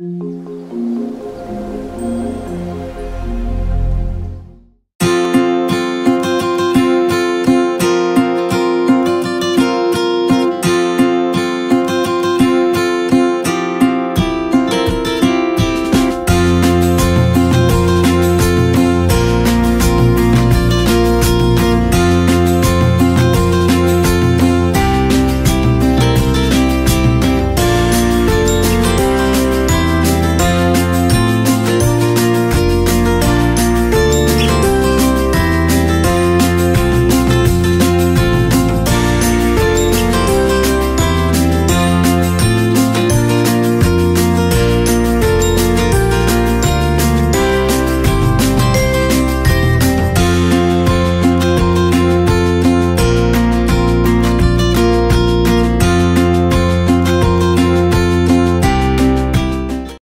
Mm-hmm.